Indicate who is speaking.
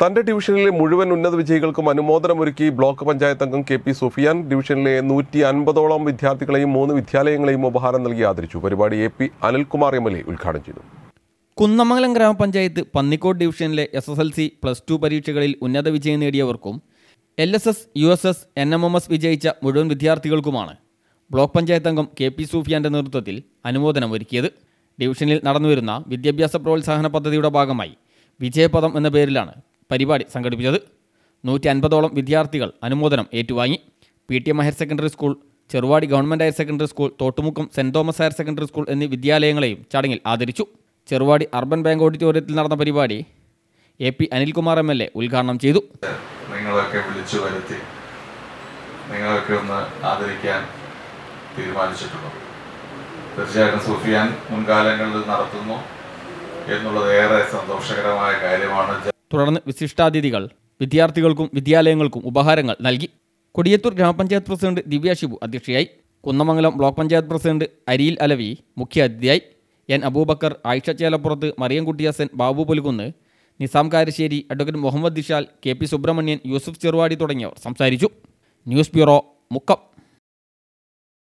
Speaker 1: തന്റെ ഡിവിഷനിലെ മുഴുവൻ ഉന്നത വിജയികൾക്കും അനുമോദനമൊരുക്കി ബ്ലോക്ക് പഞ്ചായത്ത് അംഗം കെ പി സുഫിയാൻ ഡിവിഷനിലെ നൂറ്റി അൻപതോളം വിദ്യാർത്ഥികളെയും മൂന്ന് വിദ്യാലയങ്ങളെയും ഉപഹാരം നൽകി ആദരിച്ചു. പരിപാടി A P Anilkumar M L A ഉദ്ഘാടനം ചെയ്തു.
Speaker 2: കുന്നമംഗലം ഗ്രാമപഞ്ചായത്ത് പന്നിക്കോട് ഡിവിഷനിലെ S S L C plus two പരീക്ഷകളിൽ ഉന്നത വിജയം നേടിയവർക്കും L S S U S S N M M S വിജയിച്ച മുഴുവൻ വിദ്യാർത്ഥികൾക്കുമാണ് ബ്ലോക്ക് പഞ്ചായത്ത് അംഗം കെ പി സൂഫിയാന്റെ നേതൃത്വത്തിൽ അനുമോദനം ഒരുക്കിയത് ഡിവിഷനിൽ നടന്നുവരുന്ന വിദ്യാഭ്യാസ പ്രോത്സാഹന പദ്ധതിയുടെ ഭാഗമായി വിജയപദം എന്ന പേരിലാണ് പരിപാടി സംഘടിപ്പിച്ചത്. നൂറ്റി അൻപതോളം വിദ്യാർത്ഥികൾ അനുമോദനം ഏറ്റുവാങ്ങി. P T M higher secondary school Cheruvadi government higher secondary school Thottumukkam saint Thomas higher secondary school എന്നീ വിദ്യാലയങ്ങളെയും ചടങ്ങിൽ ആദരിച്ചു. ചെറുവാടി അർബൻ ബാങ്ക് ഓഡിറ്റോറിയത്തിൽ നടന്ന പരിപാടി A P Anilkumar M L A ഉദ്ഘാടനം ചെയ്തു.
Speaker 3: നിങ്ങളൊക്കെ വിളിച്ചു വരുത്തി നിങ്ങളൊക്കെ ഒന്ന് ആദരിക്കാൻ തീരുമാനിച്ചിട്ടുള്ളത്. തീർച്ചയായിട്ടും സുഫിയാൻ മുൻകാലങ്ങളിൽ നടത്തുന്നു എന്നുള്ളത് ഏറെ സന്തോഷകരമായ കാര്യമാണ്.
Speaker 2: തുടർന്ന് വിശിഷ്ടാതിഥികൾ വിദ്യാർത്ഥികൾക്കും വിദ്യാലയങ്ങൾക്കും ഉപഹാരങ്ങൾ നൽകി. കൊടിയത്തൂർ ഗ്രാമപഞ്ചായത്ത് പ്രസിഡന്റ് ദിവ്യ ഷിബു അധ്യക്ഷയായി. കുന്നമംഗലം ബ്ലോക്ക് പഞ്ചായത്ത് പ്രസിഡന്റ് അരിയിൽ അലവി മുഖ്യ അതിഥിയായി. N Abubakar Ayisha Chelappurath Mariyamkutty Hasan Babu Pulukunnu Nizam Karassery advocate Muhammad Dishal K P Subrahmanian Yusuf Cheruvadi തുടങ്ങിയവർ സംസാരിച്ചു. News bureau Mukkam.